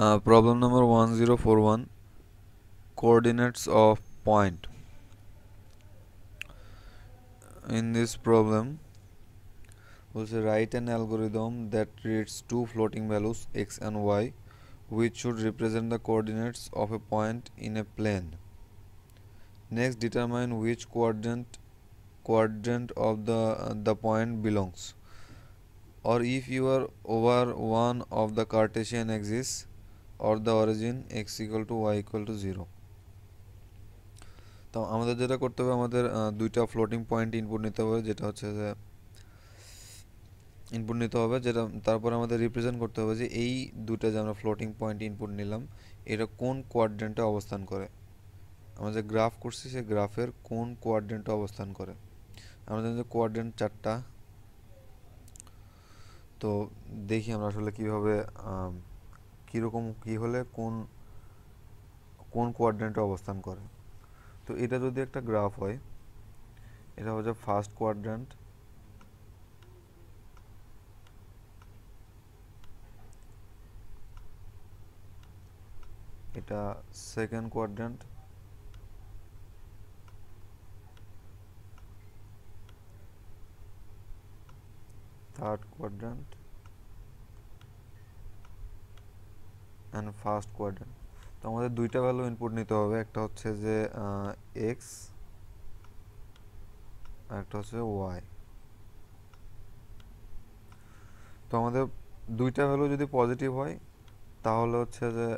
Uh, problem number 1041 coordinates of point. In this problem was write an algorithm that reads two floating values x and y which should represent the coordinates of a point in a plane. Next determine which quadrant quadrant of the uh, the point belongs. Or if you are over one of the cartesian axis or the origin x equal to y equal to 0 তো আমাদের যেটা করতে হবে, আমাদের দুইটা floating point input নিতে হবে, যেটা হচ্ছে যে ইনপুট নিতে হবে, যেটা তারপর আমাদের রিপ্রেজেন্ট করতে হবে যে এই দুটো যে আমরা ফ্লোটিং পয়েন্ট ইনপুট নিলাম, এটা কোন কোয়াড্রেন্টে অবস্থান করে? আমরা যে গ্রাফ করছি, সেই গ্রাফের কোন কোয়াড্রেন্টে অবস্থান করে? আমরা জানি যে কোয়াড্রেন্ট চারটা। তো দেখি আমরা আসলে কীভাবে কীরকম কী হলে কোন কোন কোয়াড্রেন্টে অবস্থান করে। তো এটা যদি একটা গ্রাফ হয়, এটা হচ্ছে ফার্স্ট কোয়াড্রেন্ট এটা second quadrant third quadrant and first quadrant তো আমাদের দুইটা ভ্যালু ইনপুট নিতে হবে, একটা হচ্ছে যে এক্স আর একটা হচ্ছে ওয়াই তো আমাদের দুইটা ভ্যালু যদি পজিটিভ হয়, তাহলে হচ্ছে যে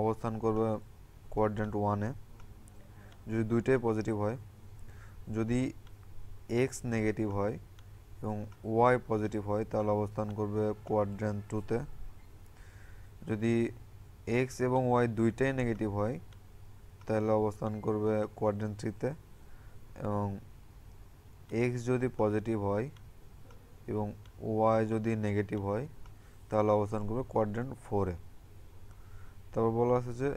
অবস্থান করবে কোয়াড্রেন্ট ওয়ানে যদি দুইটাই পজিটিভ হয়, যদি এক্স নেগেটিভ হয় এবং ওয়াই পজিটিভ হয়, তাহলে অবস্থান করবে কোয়াড্রেন্ট টুতে যদি এক্স এবং ওয়াই দুইটাই নেগেটিভ হয়, তাহলে অবস্থান করবে কোয়াড্রেন্ট থ্রিতে এবং এক্স যদি পজিটিভ হয় এবং ওয়াই যদি নেগেটিভ হয়, তাহলে অবস্থান করবে কোয়াড্রেন্ট ফোরে তারপর বলা আছে যে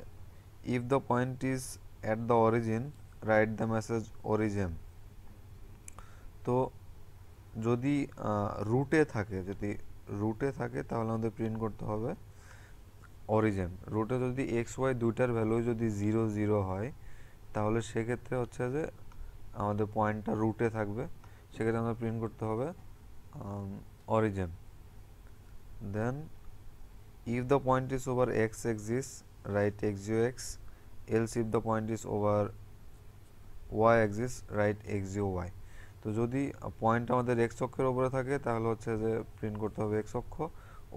if the point is at the origin right the message origin তো যদি রুটে থাকে, যদি রুটে থাকে, তাহলে আমাদের প্রিন্ট করতে হবে অরিজিন রুটে যদি এক্স ওয়াই দুইটার ভ্যালু যদি জিরো জিরো হয়, তাহলে সেক্ষেত্রে হচ্ছে যে আমাদের পয়েন্টটা রুটে থাকবে। সেক্ষেত্রে আমাদের প্রিন্ট করতে হবে origin then if the point is over x axis write x0x else if the point is over y axis write x0y তো যদি পয়েন্ট আমাদের এক্স অক্ষের উপরে থাকে, তাহলে হচ্ছে যে প্রিন্ট করতে হবে এক্স অক্ষ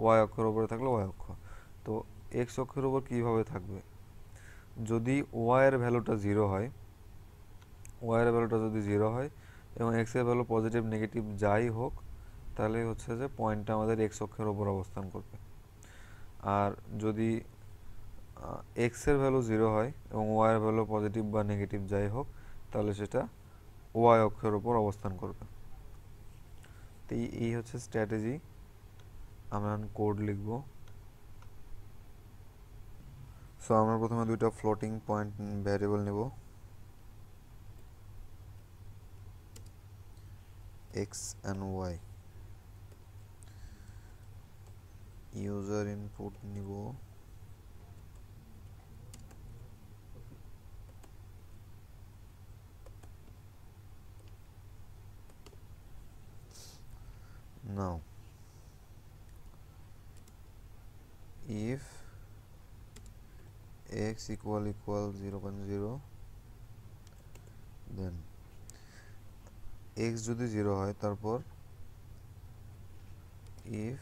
ওয়াই অক্ষের উপরে থাকলে ওয়াই অক্ষ। তো এক্স অক্ষের উপর কীভাবে থাকবে? যদি ওয়াইয়ের ভ্যালুটা জিরো হয় ওয়াইয়ের ভ্যালুটা যদি জিরো হয় এবং এক্সের ভ্যালু পজিটিভ নেগেটিভ যাই হোক, তাহলে হচ্ছে যে পয়েন্টটা আমাদের এক্স অক্ষের উপর অবস্থান করবে। আর যদি এক্সের ভ্যালু জিরো হয় এবং ওয়াইয়ের ভ্যালু পজিটিভ বা নেগেটিভ যাই হোক, তাহলে সেটা ওয়াই অক্ষের ওপর অবস্থান করবে। তো এই হচ্ছে স্ট্র্যাটেজি আমরা কোড লিখব। সো আমরা প্রথমে দুইটা ফ্লোটিং পয়েন্ট ভ্যারিয়েবল নেব। X and Y user input নিব now if x equal equal 0 0 then x যদি 0 হয়, তারপর if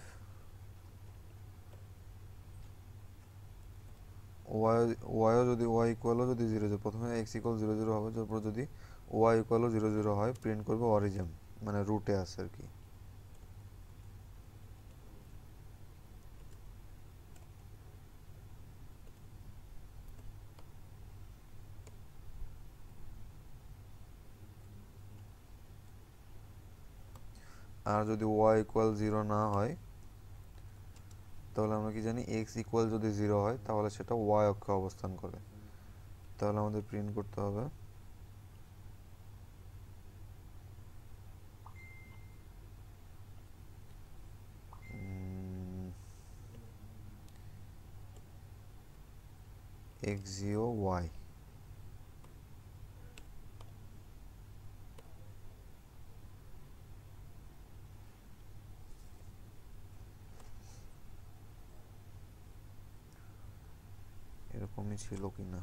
ওয়াই ওয়াইও যদি ওয়াই ইকুয়ালও যদি জিরো জিরো প্রথমে এক্স ইকুয়াল জিরো জিরো হবে, তারপর যদি ওয়াই ইকুয়ালও জিরো জিরো হয় প্রিন্ট করবে অরিজিন মানে রুটে আছে আর কি। আর যদি ওয়াই ইকুয়াল জিরো না হয়, তাহলে আমরা কি জানি এক্স ইকুয়াল যদি জিরো হয়, তাহলে সেটা ওয়াই অক্ষে অবস্থান করে। তাহলে আমাদের প্রিন্ট করতে হবে। এক্স জিরো ওয়াই এরকমই ছিল কিনা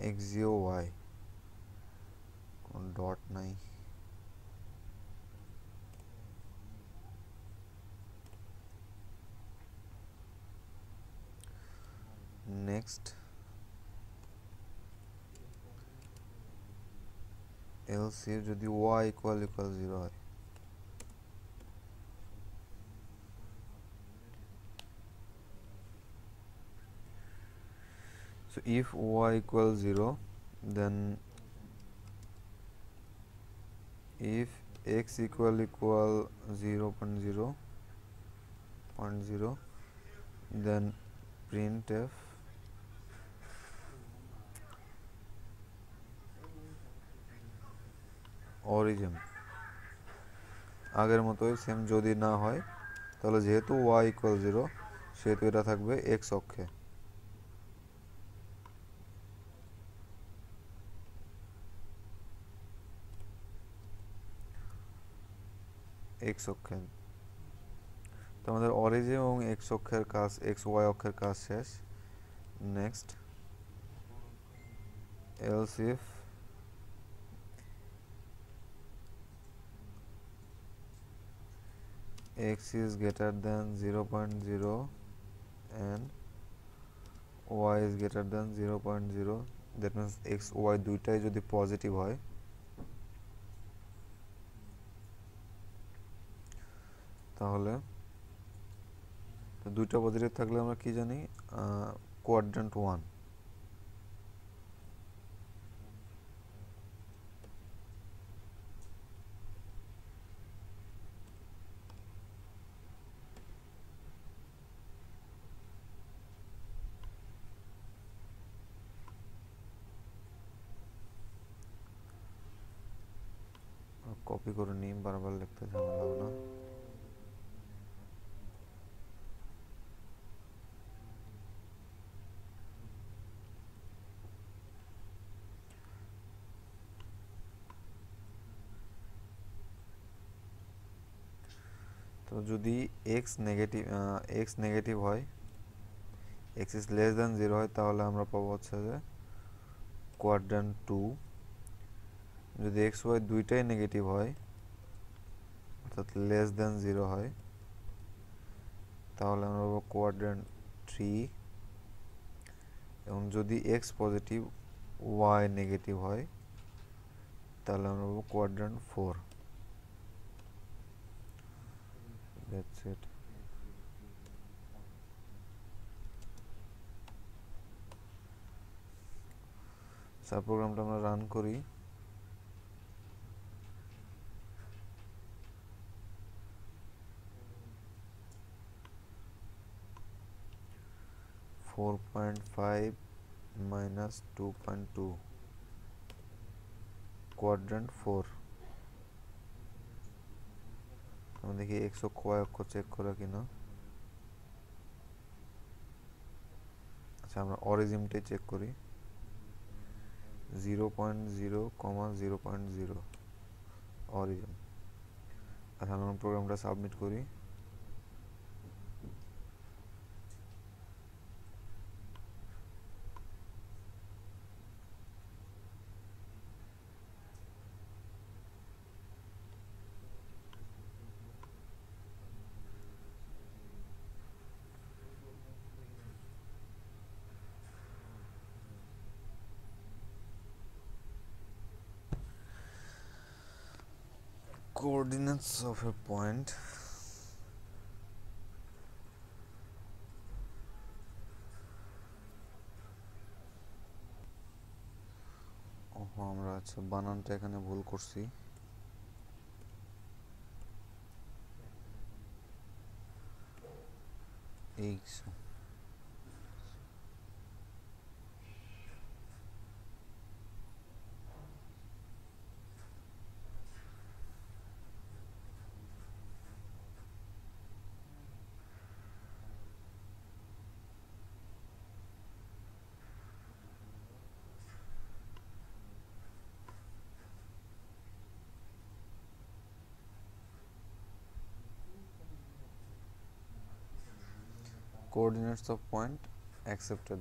এক্স জিরো ওয়াই কোন ডট নাই নেক্সট এলসিএফ যদি ওয়াই ইকুয়াল ইকুয়াল জিরো হয় so if y equals 0 then if x equal equal 0 0.0 0.0 then printf origin আগের মতোই সেম যদি না হয়, তাহলে যেহেতু ওয়াই ইকুয়াল জিরো সেহেতু এটা থাকবে এক্স অক্ষে। এক্স অক্ষে তো আমাদের অরিজিন এবং এক্স অক্ষের কাজ এক্স ওয়াই অক্ষের কাজ শেষ next else if x is greater than 0 0.0 and y is greater than 0 0.0 that means x, y দুইটাই যদি পজিটিভ হয় তাহলে দুইটা পজিটিভ থাকলে আমরা কি জানি কোয়াড্রেন্ট ওয়ান কপি করে নিই, বারবার লিখতে ঝামেলা না। যদি এক্স নেগেটিভ এক্স নেগেটিভ হয় x is less than zero হয়, তাহলে আমরা পাবো হচ্ছে যে কোয়াড্রান্ট টু যদি এক্স ওয়াই দুইটাই নেগেটিভ হয়, অর্থাৎ লেস দেন জিরো হয়, তাহলে আমরা পাবো কোয়াড্রেন্ট থ্রি এবং যদি এক্স পজিটিভ ওয়াই নেগেটিভ হয়, তাহলে আমরা পাবো কোয়াড্রেন্ট ফোর that's it. सब प्रोग्राम टा हमने रन करी four point five minus two point two quadrant four আমরা দেখি একশো কয় অক্ষ চেক করা কিনা। আচ্ছা আমরা অরিজিমটাই চেক করি। Zero point zero comma zero point zero origin আচ্ছা আমরা প্রোগ্রামটা সাবমিট করি। Coordinates of a point. আমরা আচ্ছা বানানটা এখানে ভুল করছি। এই coordinates of point accepted